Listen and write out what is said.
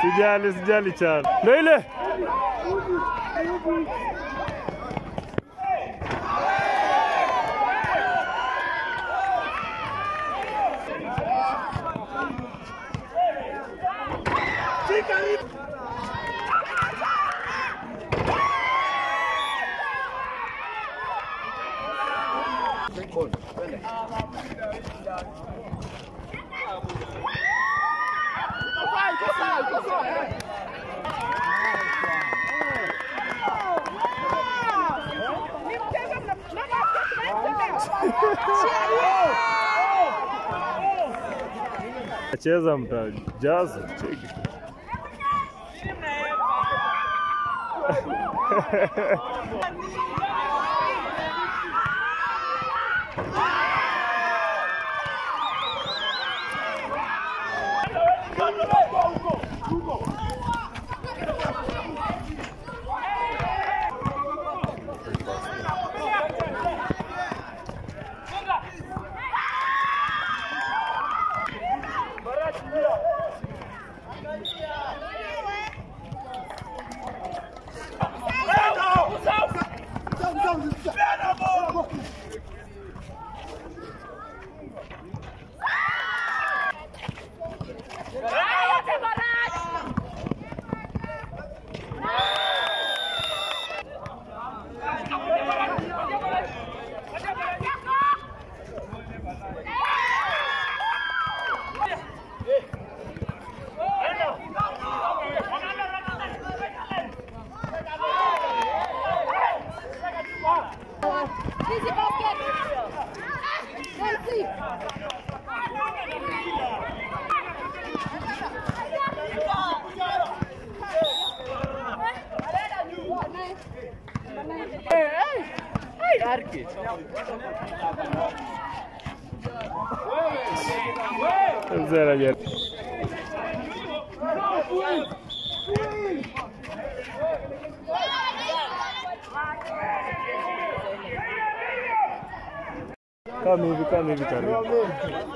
sijali sijali chana Leile Vai, vai, vai, vai. Ce zam ta jazz? Ce? Cine e? Zero gel. Camille, Camille, Camille. Camille.